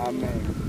Amen.